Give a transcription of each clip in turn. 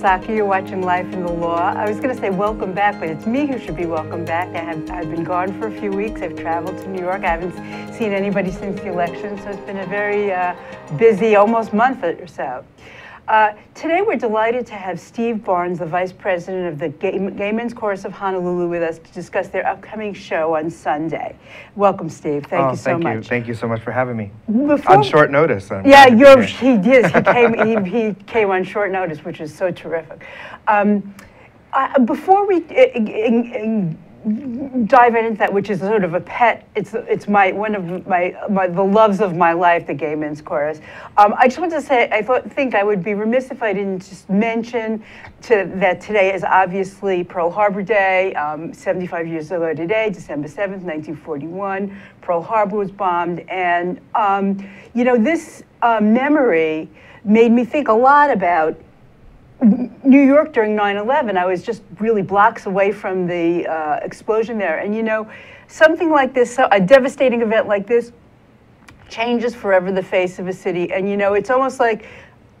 Sasaki. You're watching Life in the Law. I was going to say welcome back, but it's me who should be welcome back. I have, I've been gone for a few weeks. I've traveled to New York. I haven't seen anybody since the election, so it's been a very uh, busy almost month or so. Uh, today, we're delighted to have Steve Barnes, the Vice President of the Gay, Gay Men's Chorus of Honolulu, with us to discuss their upcoming show on Sunday. Welcome, Steve. Thank oh, you so thank much. You. Thank you so much for having me. Before, on short notice. I'm yeah, you're, he did. He came, he, he, came on short notice, which is so terrific. Um, uh, before we in, in, dive into that, which is sort of a pet. It's it's my one of my, my the loves of my life, the Gay Men's Chorus. Um, I just want to say, I thought think I would be remiss if I didn't just mention to, that today is obviously Pearl Harbor Day. Um, 75 years ago today, December 7th, 1941, Pearl Harbor was bombed, and um, you know this uh, memory made me think a lot about New York during 9/11, I was just really blocks away from the uh, explosion there, and you know, something like this, a devastating event like this, changes forever the face of a city, and you know, it's almost like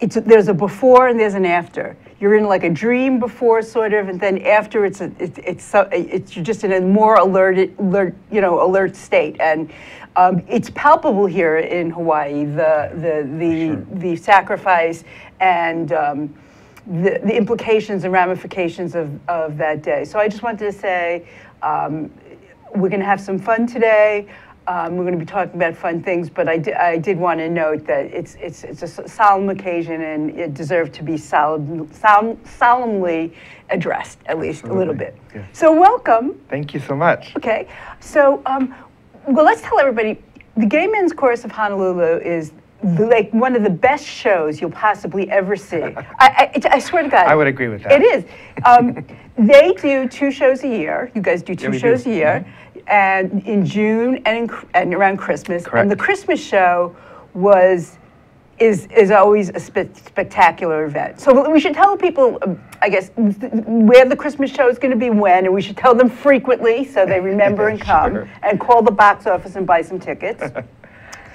it's there's a before and there's an after. You're in like a dream before, sort of, and then after, it's a, it, it's it's you're just in a more alerted, alert, you know, alert state, and um, it's palpable here in Hawaii the the the sure. the sacrifice and. Um, the, the implications and ramifications of, of that day. So I just wanted to say um, we're going to have some fun today. Um, we're going to be talking about fun things, but I, di I did want to note that it's, it's, it's a solemn occasion and it deserved to be solemn, solemn, solemnly addressed, at least Absolutely. a little bit. Yes. So welcome. Thank you so much. Okay. So, um, well, let's tell everybody, the Gay Men's Chorus of Honolulu is like one of the best shows you'll possibly ever see. I, I, I, swear to God. I would agree with that. It is. Um, they do two shows a year. You guys do two yeah, shows do. a year, mm-hmm. and in June and, in, and around Christmas. Correct. And the Christmas show was is is always a spe- spectacular event. So we should tell people, um, I guess, where the Christmas show is going to be when, and we should tell them frequently so they remember and come, sure. and call the box office and buy some tickets.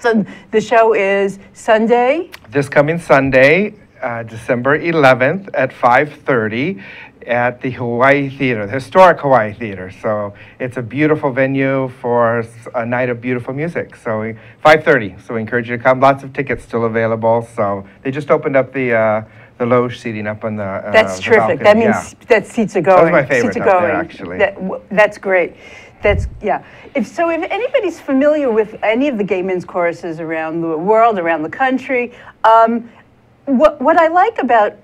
So the show is Sunday? This coming Sunday, uh, December 11th at 5.30 at the Hawaii Theater, the historic Hawaii Theater. So it's a beautiful venue for a night of beautiful music. So 5.30, so we encourage you to come. Lots of tickets still available. So they just opened up the uh, the loge seating up on the uh, That's the terrific. Balcony. That means yeah. that seats are going. That was my favorite seats are going. There, actually. That, that's great. That's yeah. If so, if anybody's familiar with any of the gay men's choruses around the world, around the country, um, what what I like about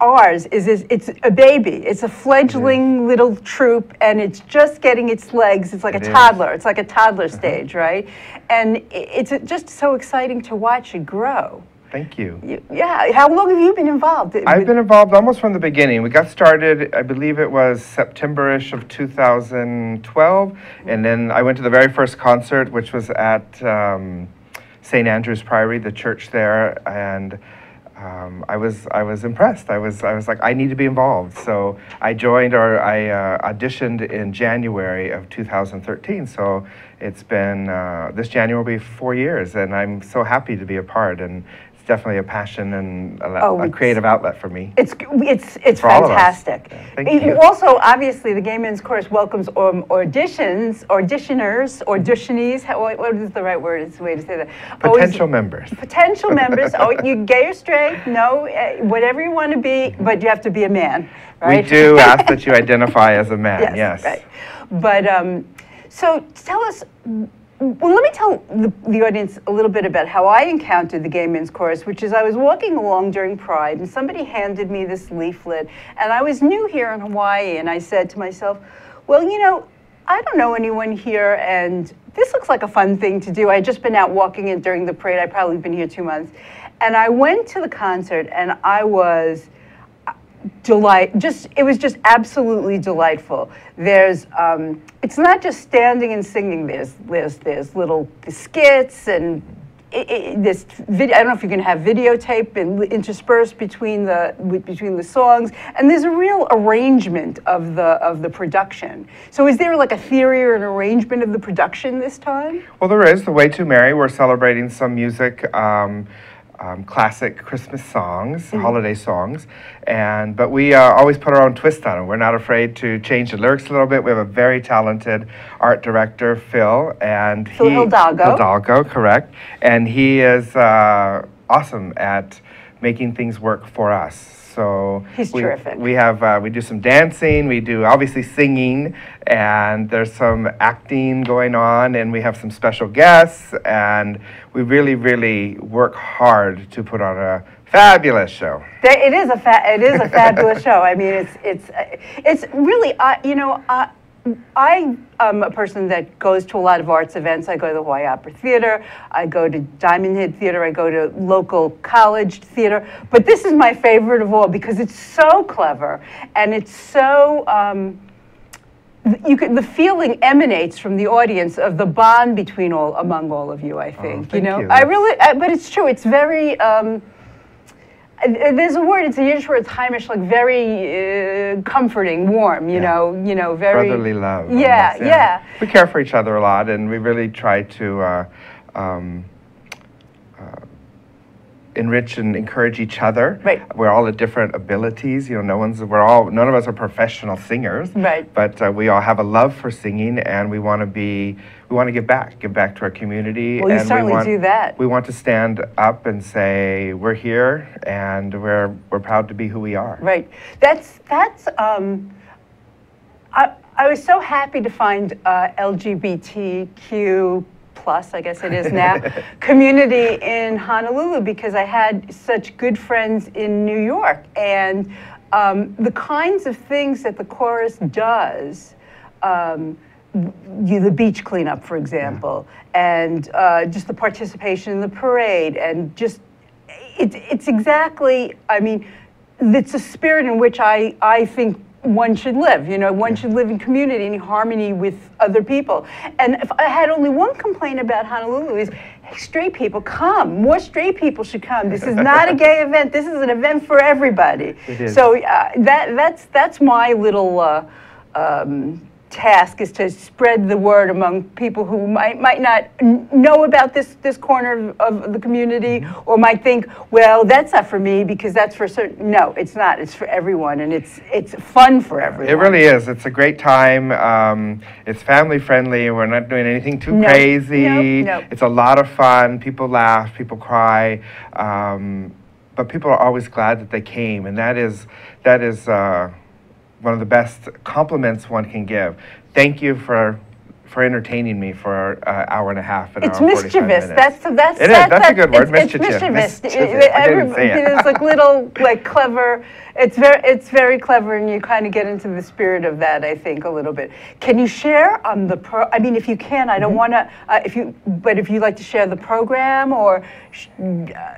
ours is, is it's a baby. It's a fledgling little troupe, and it's just getting its legs. It's like it a toddler. Is. It's like a toddler uh-huh. stage, right? And it's just so exciting to watch it grow. Thank you. Yeah. How long have you been involved? I've been involved almost from the beginning. We got started, I believe it was September-ish of 2012, and then I went to the very first concert, which was at um, St. Andrew's Priory, the church there, and um, I was I was impressed. I was I was like I need to be involved. So I joined or I uh, auditioned in January of 2013. So it's been uh, this January will be four years, and I'm so happy to be a part. And definitely a passion and a, oh, a creative outlet for me. It's it's it's for fantastic. Yeah, thank you. Also, obviously, the Gay Men's Chorus welcomes um, auditions, auditioners, auditionees. How, what is the right word? It's the way to say that. Potential Always, members. Potential members. Oh, you gay or straight? No, uh, whatever you want to be, but you have to be a man, right? We do ask that you identify as a man. Yes. yes. Right. But um, so tell us well, let me tell the, the, audience a little bit about how I encountered the Gay Men's Chorus, which is I was walking along during Pride and somebody handed me this leaflet. And I was new here in Hawaii, and I said to myself, well, you know, I don't know anyone here, and this looks like a fun thing to do. I had just been out walking it during the parade. I'd probably been here two months. And I went to the concert, and I was delight just it was just absolutely delightful. There's um, it's not just standing and singing there's there's there's little skits and it, it, this video i don't know if you can have videotape and interspersed between the between the songs and there's a real arrangement of the of the production. So is there like a theory or an arrangement of the production this time? Well there is. The Way Too Merry we're celebrating some music um, um, classic Christmas songs, holiday songs, and but we uh, always put our own twist on them. We're not afraid to change the lyrics a little bit. We have a very talented art director, Phil, and Phil he Hidalgo. Hidalgo, correct, and he is uh, awesome at making things work for us. So He's we, terrific. We have uh, we do some dancing, we do obviously singing, and there's some acting going on, and we have some special guests, and we really really work hard to put on a fabulous show. It is a fa- it is a fabulous show. I mean, it's it's it's really uh, you know uh, I am a person that goes to a lot of arts events. I go to the Hawaii Opera Theater. I go to Diamond Head Theater. I go to local college theater. But this is my favorite of all because it's so clever and it's so. Um, you could, the feeling emanates from the audience of the bond between all among all of you. I think you thank know. you. I really, uh, but it's true. It's very. Um, there's a word. It's a Yiddish word. It's Heimish, like very uh, comforting, warm. You Yeah. know, you know, very brotherly love. Yeah, almost, yeah. We care for each other a lot, and we really try to uh, um, uh, enrich and encourage each other. Right. We're all at different abilities. You know, no one's. We're all. None of us are professional singers. Right. But uh, we all have a love for singing, and we want to be. We want to give back. Give back to our community. Well, you and certainly we want, do that. We want to stand up and say we're here, and we're we're proud to be who we are. Right. That's that's. Um, I I was so happy to find uh, LGBTQ plus, I guess it is now, community in Honolulu because I had such good friends in New York and um, the kinds of things that the chorus does. Um, you, the beach cleanup, for example, and uh, just the participation in the parade, and just it, it's exactly, I mean, it's a spirit in which I, I think one should live. You know, one should live in community in harmony with other people. And if I had only one complaint about Honolulu is, hey, straight people, come. More straight people should come. This is not a gay event. This is an event for everybody. So uh, that that's that's my little. Uh, um, task is to spread the word among people who might might not n- know about this this corner of, of the community Mm-hmm. or might think well that's not for me because that's for certain no it's not it's for everyone and it's it's fun for everyone It really is. It's a great time. Um, it's family friendly. We're not doing anything too No. crazy. It's a lot of fun. People laugh. People cry. Um, but people are always glad that they came, and that is that is uh, one of the best compliments one can give. Thank you for for entertaining me for an hour and a half. An it's mischievous. That's that's It is. that- That's a good word, It's, it's mischievous. mischievous. Mischievous. I can't say it. There's like little like clever. It's very it's very clever, and you kind of get into the spirit of that. I think a little bit. Can you share on the pro? I mean, if you can, I don't Mm-hmm. want to. Uh, if you, but if you'd like to share the program or. sh- Uh,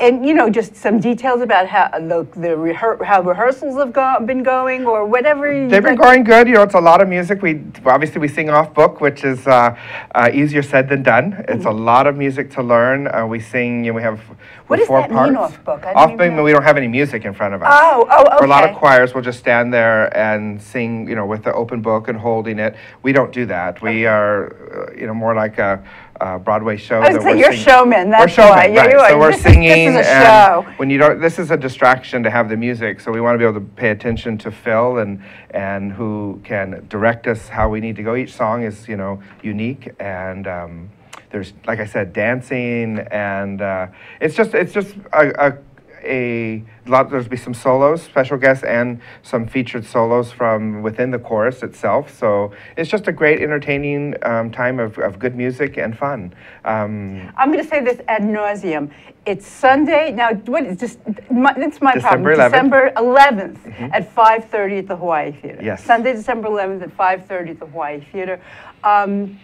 and you know, just some details about how the, the rehear- how rehearsals have go- been going, or whatever. They've been like- going good. You know, it's a lot of music. We obviously we sing off book, which is uh, uh, easier said than done. It's a lot of music to learn. Uh, we sing. You know, we have Mm-hmm. What does four that parts. mean, off book? I Off book, we don't have any music in front of us. Oh, oh, okay. For a lot of choirs, will just stand there and sing. You know, with the open book and holding it. We don't do that. We are, uh, you know, more like a. uh Broadway show. I was that say, we're you're singing- showman, We're that's showmen, why. Right. you are. So we're This is- this singing, is a show. when you don't, this is a distraction to have the music. So we want to be able to pay attention to Phil and and who can direct us how we need to go. Each song is you know unique and. Um, there's, like I said, dancing, and uh, it's just, it's just a, a, a lot. There's be some solos, special guests, and some featured solos from within the chorus itself. So it's just a great, entertaining um, time of, of good music and fun. Um, I'm going to say this ad nauseum. It's Sunday now. What is just? My, it's my December problem. 11th. December 11th at 5:30 at the Hawaii Theater. Yes. Sunday, December 11th at 5:30 at the Hawaii Theater. Um,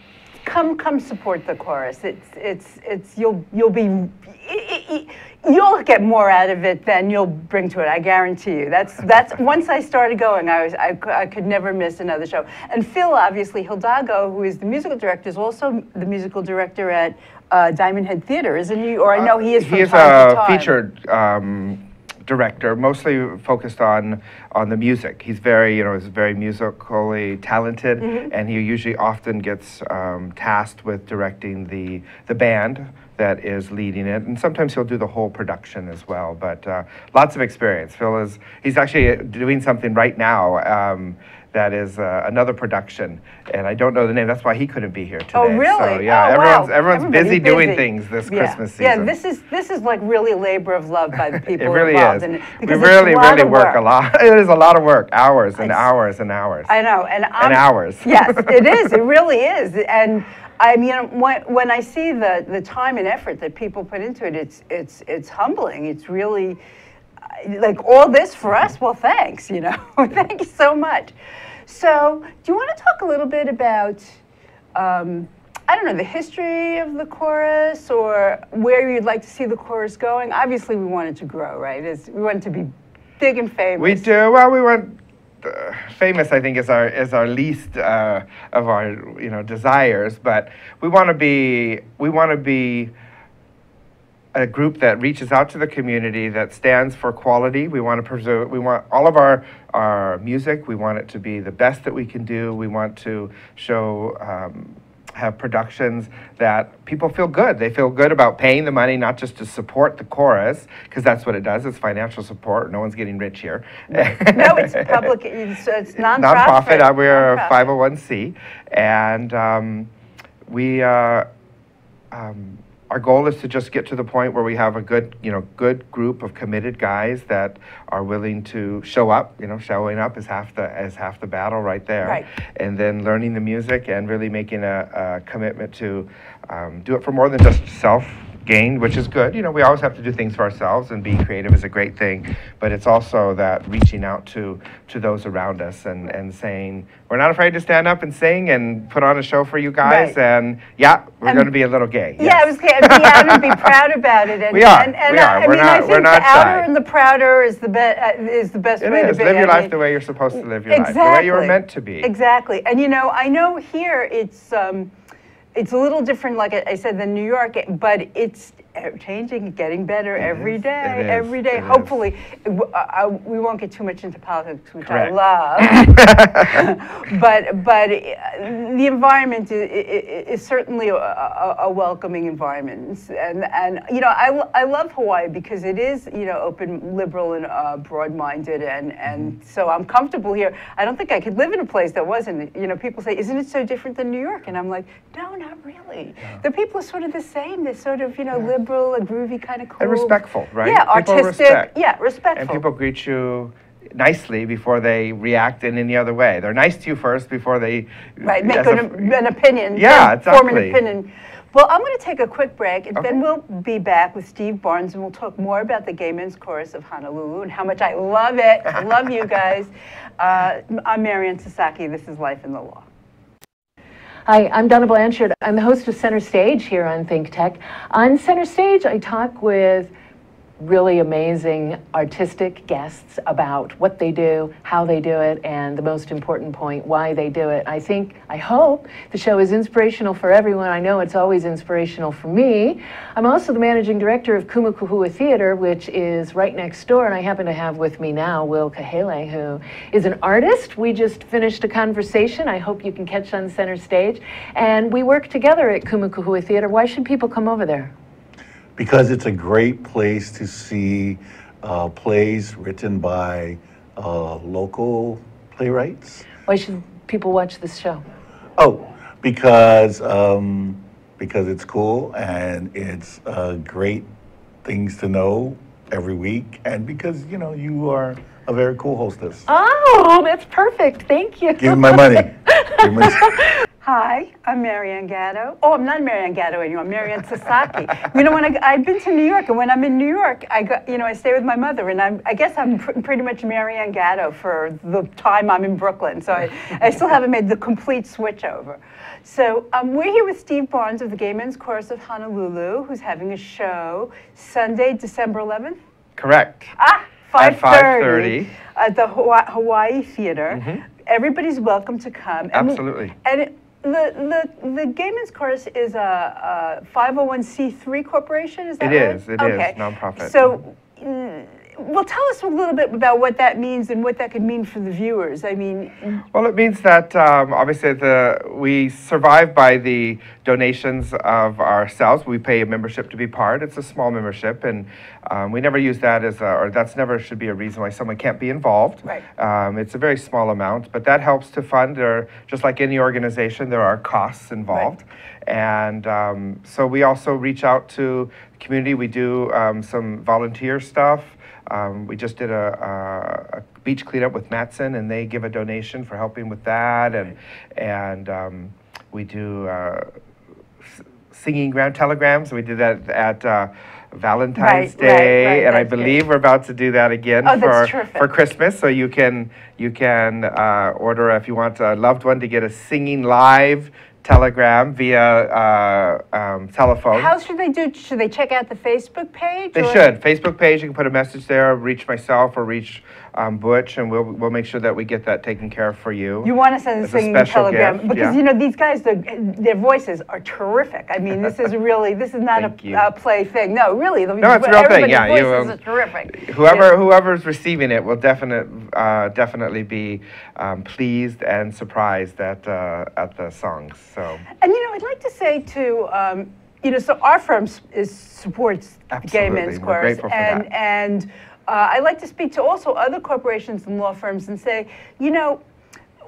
come, come support the chorus. It's, it's, it's. You'll, you'll be. i- i- i- You'll get more out of it than you'll bring to it. I guarantee you. That's that's. once I started going, I was I, I could never miss another show. And Phil, obviously, Hidalgo, who is the musical director, is also the musical director at uh, Diamond Head Theater, isn't he? Or I know he is from He is a featured um, director, mostly focused on on the music. He's very, you know, is very musically talented, Mm-hmm. and he usually often gets um, tasked with directing the the band that is leading it, and sometimes he'll do the whole production as well. But uh, lots of experience. Phil is he's actually doing something right now. Um, that is uh, another production, and I don't know the name. That's why he couldn't be here today. Oh, really? So, yeah, oh, everyone's wow. everyone's Everybody's busy, doing things this Yeah. Christmas season. Yeah, this is this is like really labor of love by the people it really involved is. in it. we really, really of work, a lot. It is a lot of work, hours and It's- hours and hours. I know, and I'm, hours. yes, it is. It really is. And I mean, when, when I see the the time and effort that people put into it, it's it's it's humbling. It's really uh, like all this for us. Well, thanks. You know, thank you so much. So, do you want to talk a little bit about? Um, I don't know the history of the chorus, or where you'd like to see the chorus going. Obviously, we want it to grow, right? It's, we want it to be big and famous. We do well. We want famous. I think is our is our least uh, of our you know desires, but we want to be we want to be a group that reaches out to the community that stands for quality. We want to preserve. We want all of our our music. We want it to be the best that we can do. We want to show. Um, have productions that people feel good. They feel good about paying the money, not just to support the chorus, because that's what it does. It's financial support. No one's getting rich here. no, it's public. It's, it's nonprofit. Nonprofit. Uh, we're a 501c, and um, we. Uh, um, our goal is to just get to the point where we have a good, you know, good group of committed guys that are willing to show up. You know, showing up is half the is half the battle right there. Right. And then learning the music and really making a, a commitment to um, do it for more than just self gain, which is good. You know, we always have to do things for ourselves, and being creative is a great thing. But it's also that reaching out to to those around us and and saying we're not afraid to stand up and sing and put on a show for you guys. Right. And yeah, we're going to be a little gay. Yeah, yes. I was going to be out and be proud about it. And, We are, And, and we are. I We're mean, not- I we're think not the outer shy. and the prouder is the, be- uh, is the best It way is. to be. Live your I life the way you're supposed to live your life, exactly. the way you were meant to be. Exactly. And you know, I know here it's um, it's a little different, like I said, than New York, but it's changing, getting better every is. day, It every day. It. Hopefully, w- uh, uh, we won't get too much into politics, which Correct. I love. but but uh, the environment is, is certainly a, a, a welcoming environment, and and you know I, I love Hawaii because it is you know open, liberal, and uh, broad-minded, and and Mm-hmm. so I'm comfortable here. I don't think I could live in a place that wasn't. You know, people say, "Isn't it so different than New York?" And I'm like, "No, not really. The people are sort of the same. They're sort of you know liberal, a groovy kind of cool, And respectful, right? Yeah, People artistic. respect. Yeah, respectful. and people greet you nicely before they react in any other way. They're nice to you first before they Right, make an, a- an opinion. Yeah, then Form an exactly. opinion. Well, I'm going to take a quick break, and then we'll be back with Steve Barnes, and we'll talk more about the Gay Men's Chorus of Honolulu and how much I love it. I love you guys. Uh, I'm Marianne Sasaki. This is Life in the Law. Hi, I'm Donna Blanchard. I'm the host of Center Stage here on Think Tech. On Center Stage, I talk with really amazing artistic guests about what they do, how they do it, and the most important point, why they do it. I think, I hope the show is inspirational for everyone. I know it's always inspirational for me. I'm also the managing director of Kumu Kahua Theater, which is right next door, and I happen to have with me now Will Kahele, who is an artist. We just finished a conversation I hope you can catch on Center Stage, and we work together at Kumu Kahua Theater. Why should people come over there? Because it's a great place to see uh, plays written by uh, local playwrights. Why should people watch this show? Oh, because um, because it's cool and it's uh, great things to know every week, and because you know you are a very cool hostess. Oh, that's perfect. Thank you. Give me my money. Hi, I'm Marianne Gatto. Oh, I'm not Marianne Gatto anymore. I'm Marianne Sasaki. you know, when I, I've been to New York, and when I'm in New York, I go, you know, I stay with my mother, and I'm, I guess I'm pr- pretty much Marianne Gatto for the time I'm in Brooklyn. So I, I still haven't made the complete switch over. So um, we're here with Steve Barnes of the Gay Men's Chorus of Honolulu, who's having a show Sunday, December 11th. Correct. Ah, At 5:30 5:30. at the Hawaii, Theater. Everybody's welcome to come. And we- Absolutely. And it, the, the, the Gay Men's Chorus is a, a 501c3 corporation, is that It right? is, it is, nonprofit. So well, tell us a little bit about what that means and what that could mean for the viewers. I mean, Well, it means that um, obviously the we survive by the donations of ourselves. We pay a membership to be part. It's a small membership, and um, we never use that as a, or that's never should be a reason why someone can't be involved. Right. Um, it's a very small amount, but that helps to fund. Or just like any organization, there are costs involved, and um, so we also reach out to the community. We do um, some volunteer stuff. Um, we just did a, a, a beach cleanup with Matson, and they give a donation for helping with that. And and um, we do uh, s- singing ground telegrams. We did that at uh, Valentine's Right, right, Day, right, and I believe we're about to do that again Oh, for for Christmas. So you can you can uh, order if you want a loved one to get a singing live telegram via uh, um, telephone. how should they do? Should they check out the Facebook page? They or- should. Facebook page, you can put a message there, reach myself or reach um, Butch, and we'll, we'll make sure that we get that taken care of for you. You want to send a It's a telegram gift, because yeah. you know these guys, their, their voices are terrific. I mean, this is really this is not a, a play thing. No, really, the, No, it's a real thing, yeah, you, um, are terrific. Whoever whoever's receiving it will definite, uh, definitely be um, pleased and surprised at, uh, at the songs. So And you know, I'd like to say too, um, you know, so our firm is, supports Gay Absolutely, Men's we're Chorus, for and that. and uh, I like to speak to also other corporations and law firms and say, you know.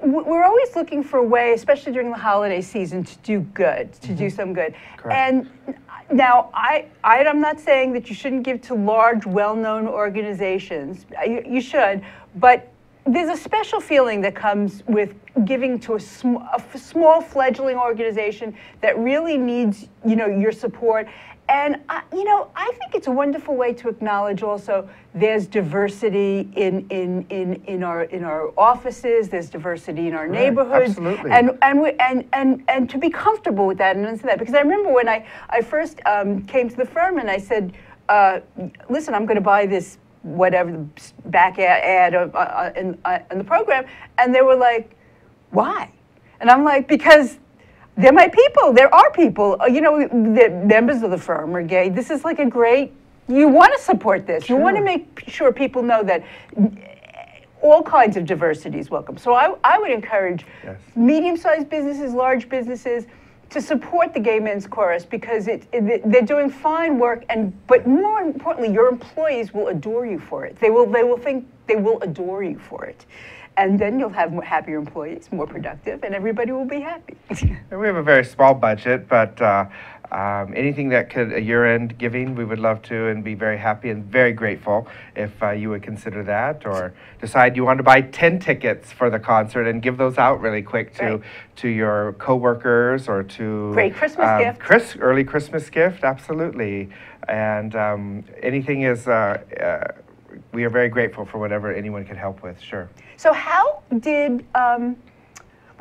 We're always looking for a way, especially during the holiday season, to do good, to do some good. Mm-hmm. Correct. And now, I, I, I'm not saying that you shouldn't give to large, well-known organizations. Uh, You, you should, but there's a special feeling that comes with giving to a, sm- a f- small fledgling organization that really needs, you know, your support. And I, you know, I think it's a wonderful way to acknowledge also there's diversity in in in in our in our offices. There's diversity in our neighborhoods. absolutely. And and we, and and and to be comfortable with that and understand that because I remember when I I first um, came to the firm and I said, uh, listen, I'm going to buy this whatever back a- ad uh, uh, in uh, in the program, and they were like, why? And I'm like, because. They're my people. There are people, uh, you know, the members of the firm are gay. This is like a great. You want to support this. You want to make sure people know that all kinds of diversity is welcome. So I, I would encourage Yes. medium-sized businesses, large businesses, to support the Gay Men's Chorus because it, it, they're doing fine work, and but more importantly, your employees will adore you for it. They will they will think they will adore you for it, and then you'll have more happier employees, more productive, and everybody will be happy. We have a very small budget, but uh, um, anything that could, a year-end giving, we would love to and be very happy and very grateful if uh, you would consider that or decide you want to buy 10 tickets for the concert and give those out really quick to, Right. to your coworkers or to... Great Christmas um, gift. Chris, early Christmas gift, absolutely. And um, anything is, uh, uh, we are very grateful for whatever anyone can help with, sure. So how did, um,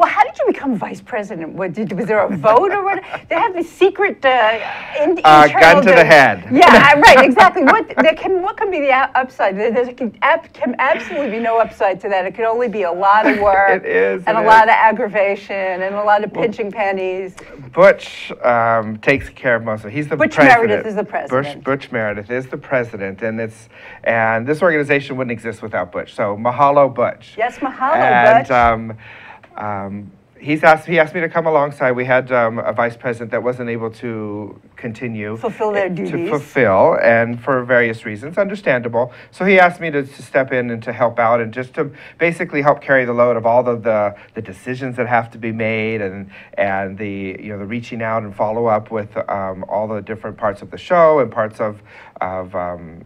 well, how did you become vice president? What, did, was there a vote or what? They have this secret uh, in, Uh, internal gun to the head. Yeah, right, exactly. What, there can, what can be the upside? There there's, can, ab, can absolutely be no upside to that. It can only be a lot of work. It is, And a lot of aggravation and a lot of pinching pennies. Butch um, takes care of most of it. He's the Butch president. Meredith is the president. Butch, Butch Meredith is the president, and it's and this organization wouldn't exist without Butch. So mahalo, Butch. Yes, mahalo, and, Butch. Um, um, he's asked. He asked me to come alongside. We had um, a vice president that wasn't able to continue Fulfill their duties. to fulfill, and for various reasons, understandable. So he asked me to, to step in and to help out, and just to basically help carry the load of all of the the decisions that have to be made, and and the you know the reaching out and follow up with um, all the different parts of the show and parts of of. Um,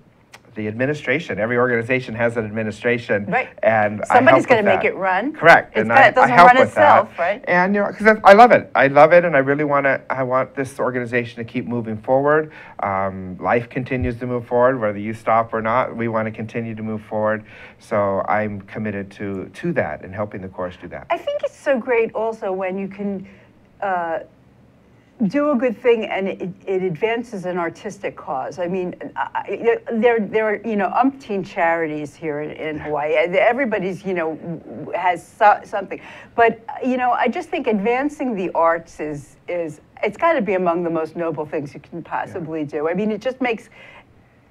the administration. Every organization has an administration, Right. And Somebody's gonna make it run. Correct. It's and I, it doesn't I help run with itself, that. right? And you know, because I love it. I love it, and I really want to. I want this organization to keep moving forward. Um, life continues to move forward, whether you stop or not. We want to continue to move forward. So I'm committed to to that and helping the course do that. I think it's so great also when you can uh, do a good thing and it, it advances an artistic cause. I mean, I- there, there are, you know, umpteen charities here in, in Hawaii. Everybody's, you know, has so, something. But, uh, you know, I just think advancing the arts is, is it's got to be among the most noble things you can possibly do. I mean, it just makes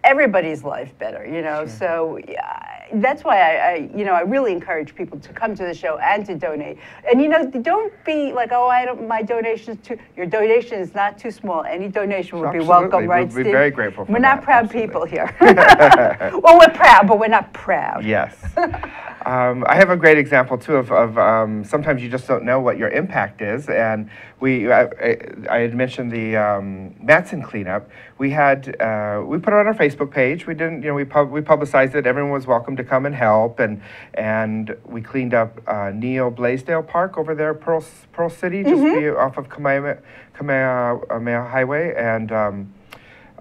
everybody's life better, you know. So yeah, that's why I, I, you know, I really encourage people to come to the show and to donate. And you know, don't be like, oh, I don't, my donation is too. Your donation is not too small. Any donation would be welcome, We'd right? be Steve? very grateful for We're not that, proud absolutely. people here. well, we're proud, but we're not proud. Yes. Um, I have a great example too of, of um, sometimes you just don't know what your impact is. And we, I, I, I had mentioned the um, Matson cleanup. We had, uh, we put it on our Facebook page. We didn't, you know, we, pub- we publicized it. Everyone was welcome to come and help. And, and we cleaned up uh, Neal Blaisdell Park over there, Pearl, Pearl City, just be off of Kamehameha, Kamehameha Highway. And, um,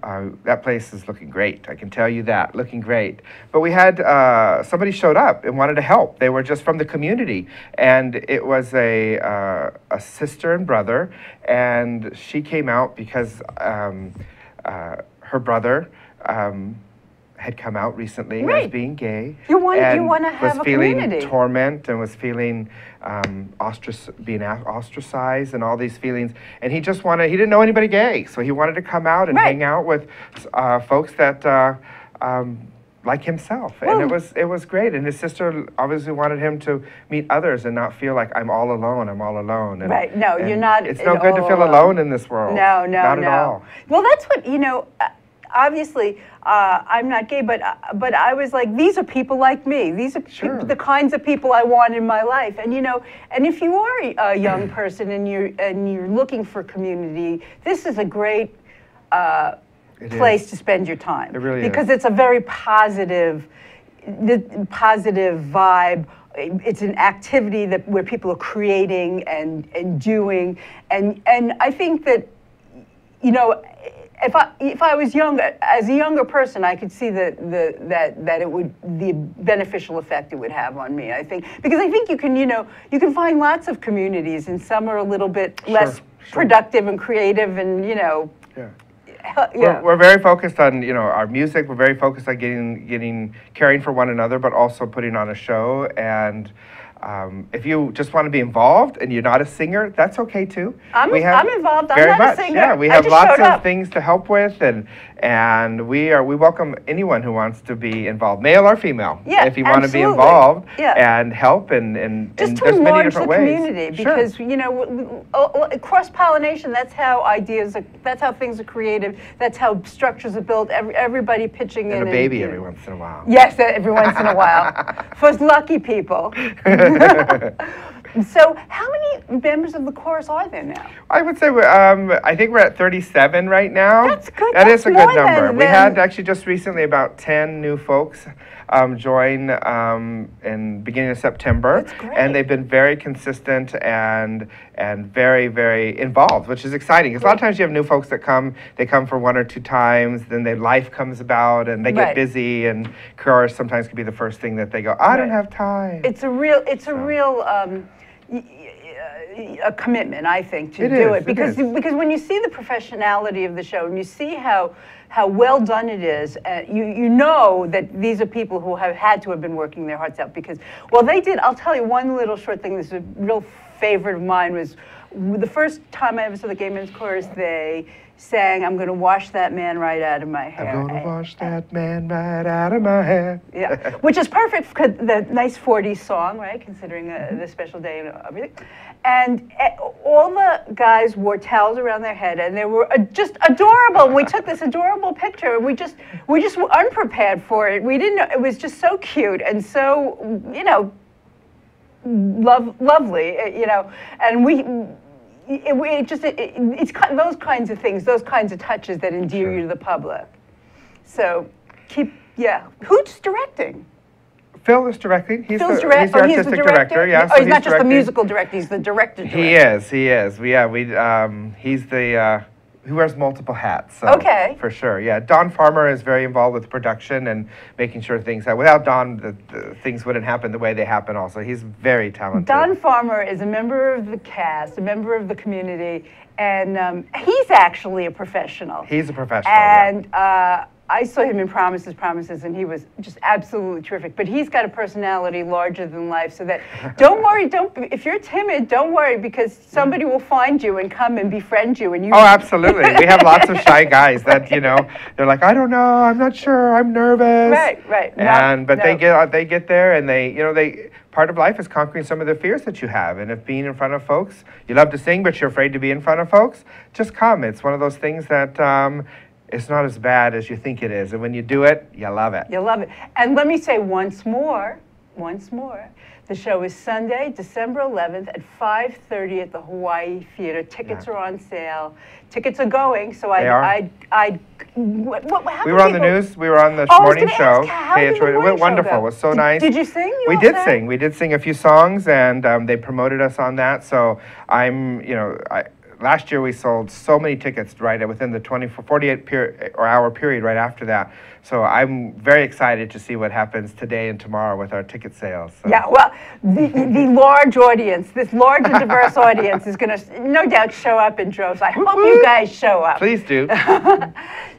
uh, that place is looking great. I can tell you that, looking great. But we had uh, somebody showed up and wanted to help. They were just from the community, and it was a uh, a sister and brother, and she came out because um, uh, her brother. Um, had come out recently as Right. being gay. You want- you and wanna have was a feeling community. torment and was feeling um, ostrac- being ostracized and all these feelings. And he just wanted, he didn't know anybody gay. So he wanted to come out and Right. hang out with uh, folks that, uh, um, like himself. and it was, it was great. And his sister obviously wanted him to meet others and not feel like I'm all alone, I'm all alone. And, Right. No, you're not It's no good to feel alone. alone in this world. No, no, Not no. at all. Well, that's what you know. uh, Obviously, uh, I'm not gay, but uh, but I was like, these are people like me. These are Sure. the kinds of people I want in my life. And you know, and if you are a young person and you're and you're looking for community, this is a great uh, place is. to spend your time. It really because is. it's a very positive, the positive vibe. It's an activity that where people are creating and and doing, and and I think that you know, if I if I was younger, as a younger person, I could see the, the that that it would the beneficial effect it would have on me. I think because I think you can you know you can find lots of communities, and some are a little bit less Sure, sure. productive and creative, and you know, Yeah. hel- We're, yeah. we're very focused on you know our music. We're very focused on getting getting caring for one another, but also putting on a show. And um, if you just want to be involved and you're not a singer, that's okay too. I'm- We I'm involved. I'm not a singer. Yeah, we have lots of up. things to help with, and and we are we welcome anyone who wants to be involved, male or female. Yeah, if you want to be involved Yeah. and help and and, just and to there's many enlarge the different ways. community Sure. because you know oh, oh, cross pollination that's how ideas are that's how things are created that's how structures are built every, everybody pitching in and a baby you every know. once in a while. yes every once in a while for lucky people so how many members of the chorus are there now I would say we're, um, I think we're at 37 right now. That's good. That That's is a more good number. than- we had actually just recently about 10 new folks um, join um, in beginning of September, That's great. and they've been very consistent and and very very involved, which is exciting. Because a lot of times you have new folks that come, they come for one or two times, then their life comes about and they get Right. busy, and chorus sometimes can be the first thing that they go, I don't have time. it's a real it's a real um, a commitment I think to It do is, it. because because when you see the professionality of the show and you see how how well done it is uh, you you know that these are people who have had to have been working their hearts out because well they did I'll tell you one little short thing. This is a real favorite of mine was the first time I ever saw the Gay Men's Chorus they sang I'm going to wash that man right out of my hair I'm gonna And- wash that man right out of my hair. yeah, which is perfect for the nice 40s song, right? Considering uh, the special day and everything. And uh, all the guys wore towels around their head, and they were uh, just adorable. We took this adorable picture, and we just we just were unprepared for it. We didn't know it was just so cute and so you know love, lovely, uh, you know, and we. It, it just it, it- it's those kinds of things, those kinds of touches that endear Sure. you to the public. So keep yeah. Who's directing? Phil is directing. He's Phil's the, direct. he's the oh, he's artistic the director. Yeah, oh, so he's, not just the musical director. He's the director. He is. He is. We- Yeah, we. Um, he's the. Uh, he wears multiple hats. So Okay. For sure. Yeah. Don Farmer is very involved with production and making sure things. That, without Don, the, the things wouldn't happen the way they happen. Also, he's very talented. Don Farmer is a member of the cast, a member of the community, and um, he's actually a professional. He's a professional. yeah. And uh, I saw him in Promises, Promises, and he was just absolutely terrific. But he's got a personality larger than life, so that don't worry. Don't if you're timid, don't worry because somebody will find you and come and befriend you, and you. Oh, absolutely. We have lots of shy guys that you know they're like, I don't know, I'm not sure, I'm nervous. Right, right. No, And but they get they get there and they you know they part of life is conquering some of the fears that you have. And if being in front of folks, you love to sing but you're afraid to be in front of folks, just come. It's one of those things that um, it's not as bad as you think it is. And when you do it, you love it. You'll love it. And let me say once more, once more, the show is Sunday, December 11th at 5:30 at the Hawaii Theater. Tickets Yeah. are on sale. Tickets are going, so I. I, I, what, what, We were on the news. We were on the Oh, morning show. ask, did the KHOA. it morning went wonderful. go? It was so nice. did you sing? You we did sang? sing. We did sing a few songs, and um, they promoted us on that. So I'm, you know, I, last year we sold so many tickets right within the 24, 48 per, or hour period right after that. So I'm very excited to see what happens today and tomorrow with our ticket sales. So. Yeah, well, the, the large audience, this large and diverse audience is going to no doubt show up in droves. I hope you guys show up. Please do.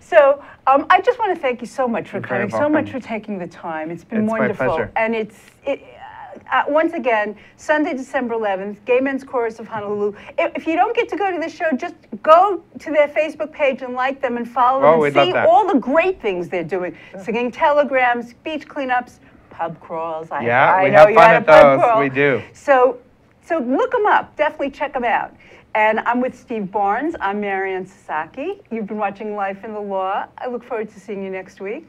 So um, I just want to thank you so much for You're coming, so much for taking the time. It's been It's my wonderful. pleasure. And it's, it, uh, once again, Sunday, December 11th, Gay Men's Chorus of Honolulu. If, if you don't get to go to the show, just go to their Facebook page and like them and follow them Oh, and we'd love see all the great things they're doing. Singing telegrams, beach cleanups, pub crawls. I, Yeah, I we know have you fun had at those. crawl. We do. So, so look them up. Definitely check them out. And I'm with Steve Barnes. I'm Marianne Sasaki. You've been watching Life in the Law. I look forward to seeing you next week.